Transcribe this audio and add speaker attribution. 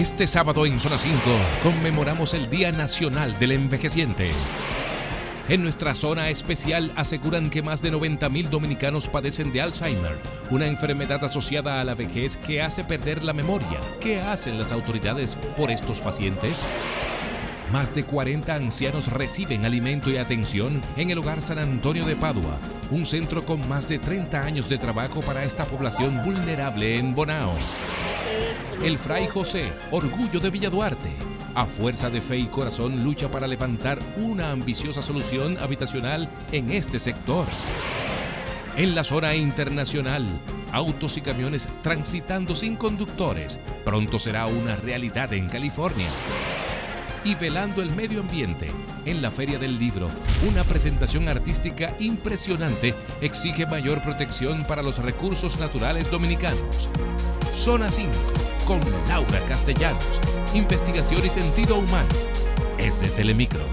Speaker 1: Este sábado en Zona 5 conmemoramos el Día Nacional del Envejeciente. En nuestra zona especial aseguran que más de 90.000 dominicanos padecen de Alzheimer, una enfermedad asociada a la vejez que hace perder la memoria. ¿Qué hacen las autoridades por estos pacientes? Más de 40 ancianos reciben alimento y atención en el Hogar San Antonio de Padua, un centro con más de 30 años de trabajo para esta población vulnerable en Bonao. El Fray José, orgullo de Villaduarte. A fuerza de fe y corazón lucha para levantar una ambiciosa solución habitacional en este sector. En la zona internacional, autos y camiones transitando sin conductores pronto será una realidad en California. Y velando el medio ambiente, en la Feria del Libro, una presentación artística impresionante exige mayor protección para los recursos naturales dominicanos. Zona 5 con Laura Castellanos. Investigación y sentido humano. Es de Telemicro.